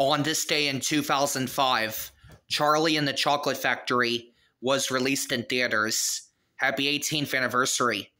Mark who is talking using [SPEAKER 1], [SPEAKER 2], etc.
[SPEAKER 1] On this day in 2005, Charlie and the Chocolate Factory was released in theaters. Happy 18th anniversary.